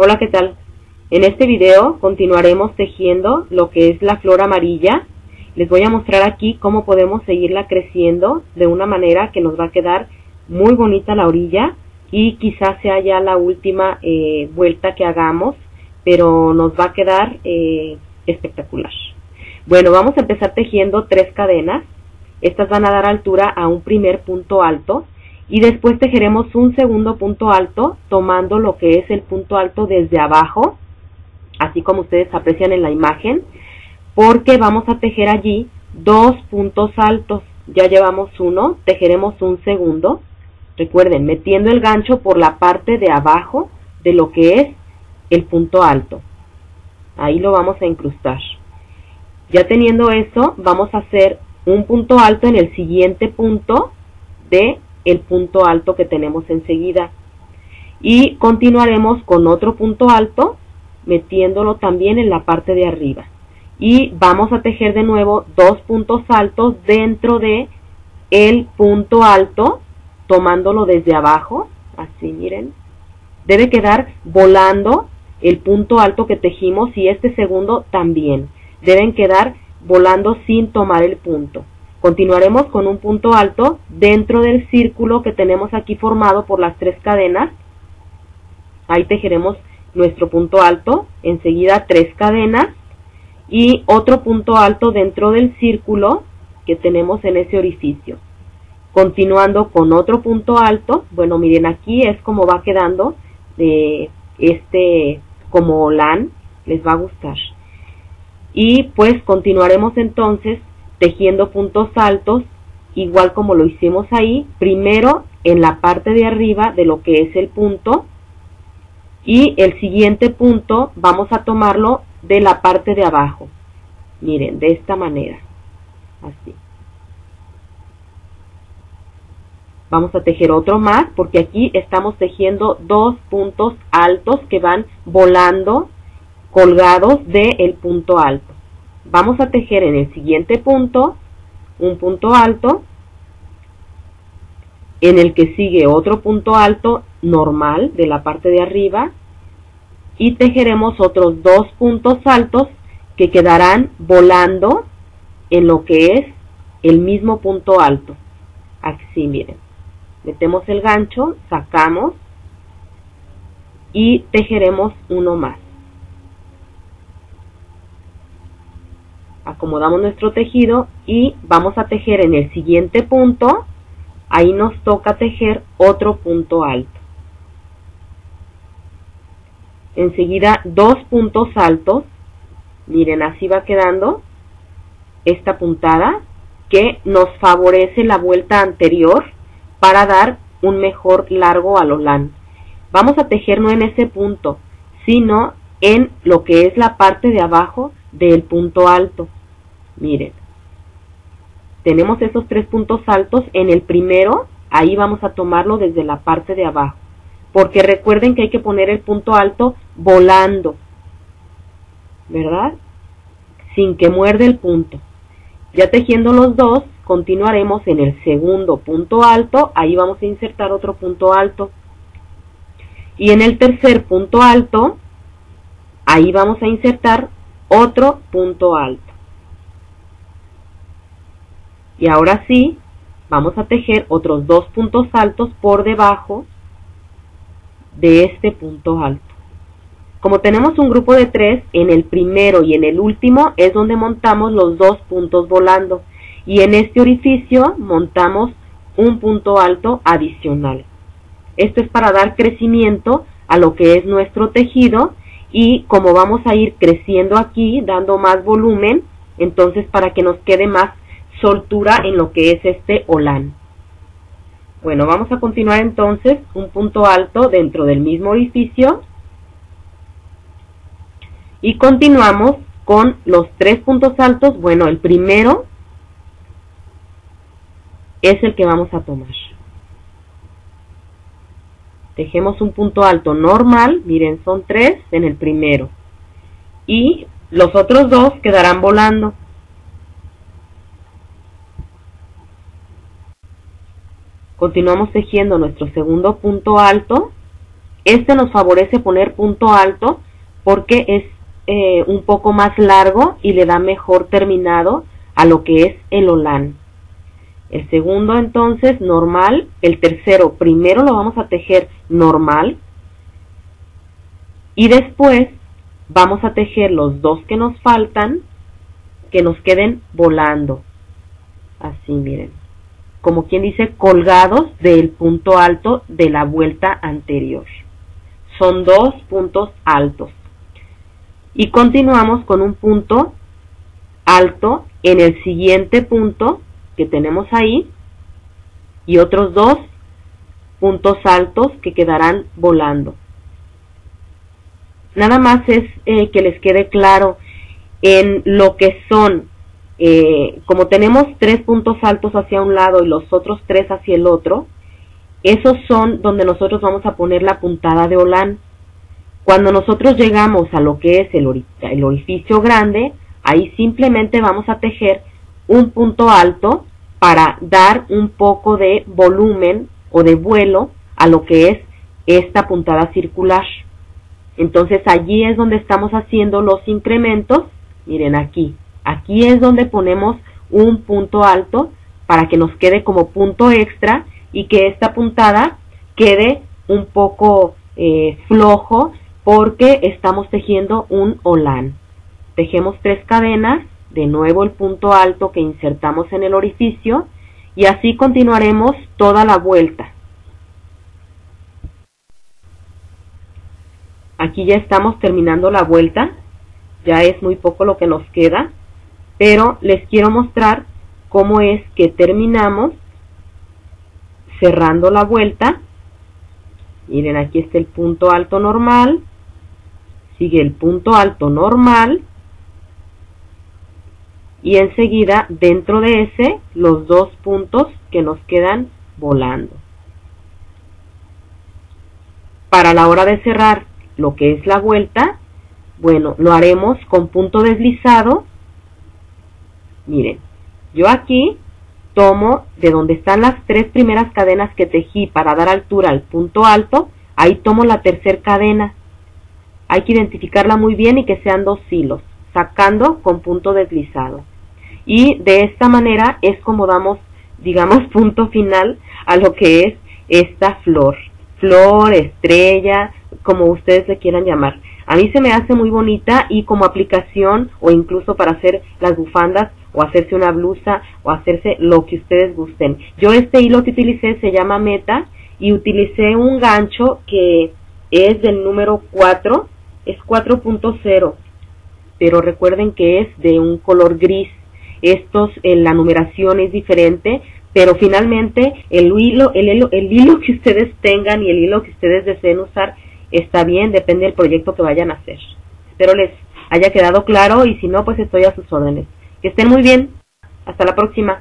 Hola, ¿qué tal? En este video continuaremos tejiendo lo que es la flor amarilla. Les voy a mostrar aquí cómo podemos seguirla creciendo de una manera que nos va a quedar muy bonita la orilla y quizás sea ya la última eh, vuelta que hagamos, pero nos va a quedar eh, espectacular. Bueno, vamos a empezar tejiendo tres cadenas. Estas van a dar altura a un primer punto alto y después tejeremos un segundo punto alto tomando lo que es el punto alto desde abajo, así como ustedes aprecian en la imagen, porque vamos a tejer allí dos puntos altos. Ya llevamos uno, tejeremos un segundo. Recuerden, metiendo el gancho por la parte de abajo de lo que es el punto alto. Ahí lo vamos a incrustar. Ya teniendo eso, vamos a hacer un punto alto en el siguiente punto de el punto alto que tenemos enseguida. Y continuaremos con otro punto alto, metiéndolo también en la parte de arriba. Y vamos a tejer de nuevo dos puntos altos dentro de el punto alto, tomándolo desde abajo, así miren. Debe quedar volando el punto alto que tejimos y este segundo también. Deben quedar volando sin tomar el punto. Continuaremos con un punto alto dentro del círculo que tenemos aquí formado por las tres cadenas. Ahí tejeremos nuestro punto alto, enseguida tres cadenas y otro punto alto dentro del círculo que tenemos en ese orificio. Continuando con otro punto alto, bueno miren aquí es como va quedando de este como LAN, les va a gustar. Y pues continuaremos entonces tejiendo puntos altos, igual como lo hicimos ahí, primero en la parte de arriba de lo que es el punto y el siguiente punto vamos a tomarlo de la parte de abajo. Miren, de esta manera. Así. Vamos a tejer otro más porque aquí estamos tejiendo dos puntos altos que van volando colgados del punto alto vamos a tejer en el siguiente punto un punto alto en el que sigue otro punto alto normal de la parte de arriba y tejeremos otros dos puntos altos que quedarán volando en lo que es el mismo punto alto. Así miren metemos el gancho sacamos y tejeremos uno más acomodamos nuestro tejido y vamos a tejer en el siguiente punto, ahí nos toca tejer otro punto alto. Enseguida dos puntos altos, miren así va quedando esta puntada que nos favorece la vuelta anterior para dar un mejor largo al olán. Vamos a tejer no en ese punto, sino en lo que es la parte de abajo del punto alto. Miren, tenemos esos tres puntos altos. En el primero, ahí vamos a tomarlo desde la parte de abajo. Porque recuerden que hay que poner el punto alto volando. ¿Verdad? Sin que muerde el punto. Ya tejiendo los dos, continuaremos en el segundo punto alto. Ahí vamos a insertar otro punto alto. Y en el tercer punto alto, ahí vamos a insertar otro punto alto y ahora sí vamos a tejer otros dos puntos altos por debajo de este punto alto. Como tenemos un grupo de tres en el primero y en el último es donde montamos los dos puntos volando. Y en este orificio montamos un punto alto adicional. Esto es para dar crecimiento a lo que es nuestro tejido y como vamos a ir creciendo aquí dando más volumen entonces para que nos quede más soltura en lo que es este olán. Bueno, vamos a continuar entonces un punto alto dentro del mismo orificio y continuamos con los tres puntos altos. Bueno, el primero es el que vamos a tomar. Tejemos un punto alto normal, miren, son tres en el primero. Y los otros dos quedarán volando. Continuamos tejiendo nuestro segundo punto alto Este nos favorece poner punto alto porque es eh, un poco más largo y le da mejor terminado a lo que es el olán. El segundo entonces normal, el tercero primero lo vamos a tejer normal y después vamos a tejer los dos que nos faltan que nos queden volando. Así miren, como quien dice colgados del punto alto de la vuelta anterior. Son dos puntos altos. Y continuamos con un punto alto en el siguiente punto que tenemos ahí y otros dos puntos altos que quedarán volando. Nada más es eh, que les quede claro en lo que son, eh, como tenemos tres puntos altos hacia un lado y los otros tres hacia el otro, esos son donde nosotros vamos a poner la puntada de olán. Cuando nosotros llegamos a lo que es el, el orificio grande, ahí simplemente vamos a tejer un punto alto para dar un poco de volumen o de vuelo a lo que es esta puntada circular. Entonces allí es donde estamos haciendo los incrementos. Miren aquí, aquí es donde ponemos un punto alto para que nos quede como punto extra y que esta puntada quede un poco eh, flojo porque estamos tejiendo un olán. Tejemos tres cadenas de nuevo el punto alto que insertamos en el orificio y así continuaremos toda la vuelta. Aquí ya estamos terminando la vuelta, ya es muy poco lo que nos queda, pero les quiero mostrar cómo es que terminamos cerrando la vuelta. Miren, aquí está el punto alto normal, sigue el punto alto normal, y enseguida dentro de ese los dos puntos que nos quedan volando. Para la hora de cerrar lo que es la vuelta, bueno, lo haremos con punto deslizado. Miren, yo aquí tomo de donde están las tres primeras cadenas que tejí para dar altura al punto alto, ahí tomo la tercera cadena. Hay que identificarla muy bien y que sean dos hilos sacando con punto deslizado. Y de esta manera es como damos, digamos, punto final a lo que es esta flor. Flor, estrella, como ustedes le quieran llamar. A mí se me hace muy bonita y como aplicación o incluso para hacer las bufandas o hacerse una blusa o hacerse lo que ustedes gusten. Yo este hilo que utilicé se llama Meta y utilicé un gancho que es del número 4, es 4.0 pero recuerden que es de un color gris. Estos, en la numeración es diferente, pero finalmente el hilo, el hilo, el hilo que ustedes tengan y el hilo que ustedes deseen usar está bien, depende del proyecto que vayan a hacer. Espero les haya quedado claro y si no, pues estoy a sus órdenes. Estén muy bien. Hasta la próxima.